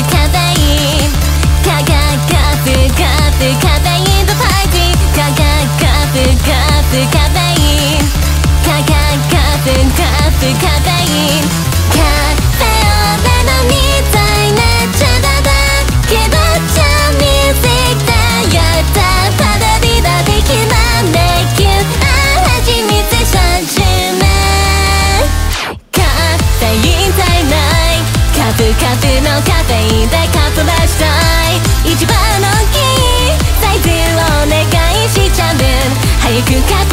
って地のカフェインでカットしたい一番大きいサイズをお願いしちゃう早くカッ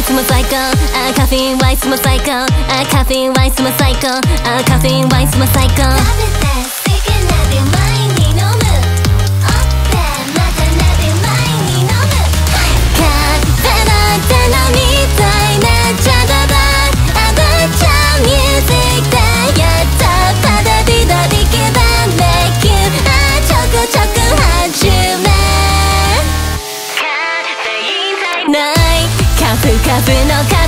white to my cycle, a caffeine white to my cycle, a caffeine white to my cycle, a caffeine white to my cycle. been else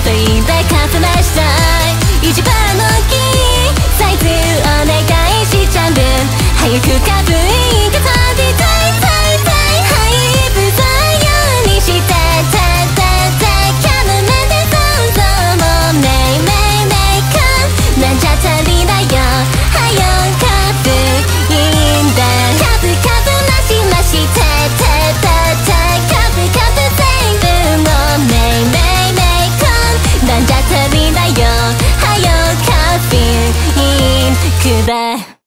there.